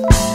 Bye.